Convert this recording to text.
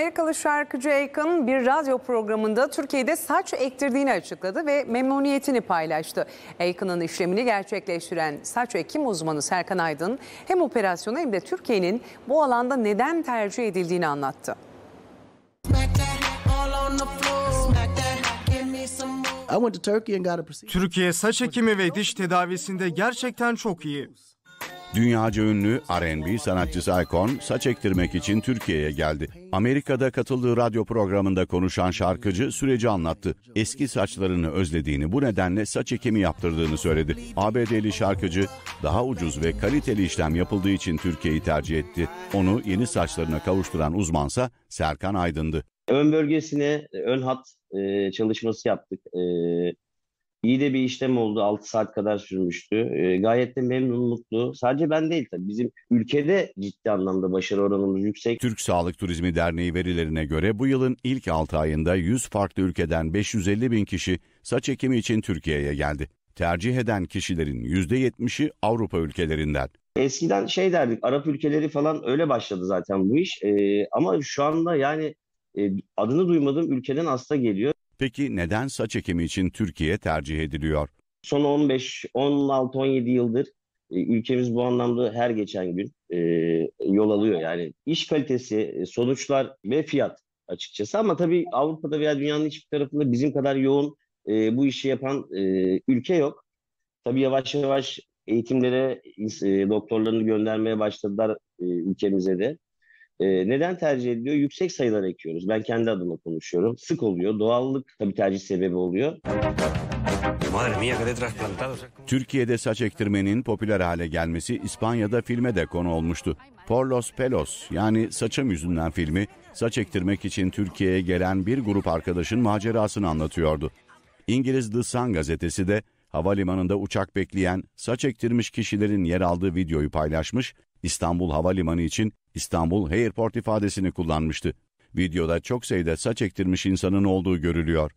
Amerikalı şarkıcı Akon bir radyo programında Türkiye'de saç ektirdiğini açıkladı ve memnuniyetini paylaştı. Akon'un işlemini gerçekleştiren saç ekim uzmanı Serkan Aydın hem operasyonu hem de Türkiye'nin bu alanda neden tercih edildiğini anlattı. Türkiye saç ekimi ve diş tedavisinde gerçekten çok iyi. Dünyaca ünlü R&B sanatçısı Akon saç ektirmek için Türkiye'ye geldi. Amerika'da katıldığı radyo programında konuşan şarkıcı süreci anlattı. Eski saçlarını özlediğini bu nedenle saç ekimi yaptırdığını söyledi. ABD'li şarkıcı daha ucuz ve kaliteli işlem yapıldığı için Türkiye'yi tercih etti. Onu yeni saçlarına kavuşturan uzmansa Serkan Aydın'dı. Ön bölgesine ön hat e, çalışması yaptık. E, iyi de bir işlem oldu. 6 saat kadar sürmüştü. E, gayet de memnun, mutlu. Sadece ben değil tabii. Bizim ülkede ciddi anlamda başarı oranımız yüksek. Türk Sağlık Turizmi Derneği verilerine göre bu yılın ilk 6 ayında 100 farklı ülkeden 550 bin kişi saç ekimi için Türkiye'ye geldi. Tercih eden kişilerin %70'i Avrupa ülkelerinden. Eskiden şey derdik, Arap ülkeleri falan öyle başladı zaten bu iş. E, ama şu anda yani e, adını duymadığım ülkeden hasta geliyor. Peki neden saç ekimi için Türkiye tercih ediliyor? Son 15, 16, 17 yıldır e, ülkemiz bu anlamda her geçen gün e, yol alıyor. Yani iş kalitesi, e, sonuçlar ve fiyat açıkçası. Ama tabii Avrupa'da veya dünyanın hiçbir tarafında bizim kadar yoğun e, bu işi yapan e, ülke yok. Tabii yavaş yavaş eğitimlere e, doktorlarını göndermeye başladılar e, ülkemize de. E, neden tercih ediliyor? Yüksek sayılar ekiyoruz. Ben kendi adıma konuşuyorum. Sık oluyor. Doğallık tabii tercih sebebi oluyor. Türkiye'de saç ektirmenin popüler hale gelmesi İspanya'da filme de konu olmuştu. Por los pelos yani saçım yüzünden filmi saç ektirmek için Türkiye'ye gelen bir grup arkadaşın macerasını anlatıyordu. İngiliz The Sun gazetesi de havalimanında uçak bekleyen saç ektirmiş kişilerin yer aldığı videoyu paylaşmış, İstanbul Havalimanı için İstanbul Airport ifadesini kullanmıştı. Videoda çok sayıda saç ektirmiş insanın olduğu görülüyor.